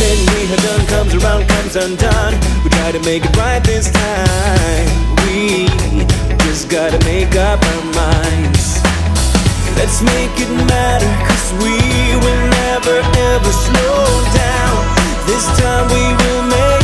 Everything we have done comes around, comes undone. We try to make it right this time. We just gotta make up our minds. Let's make it matter Cause we will never ever slow down. This time we will make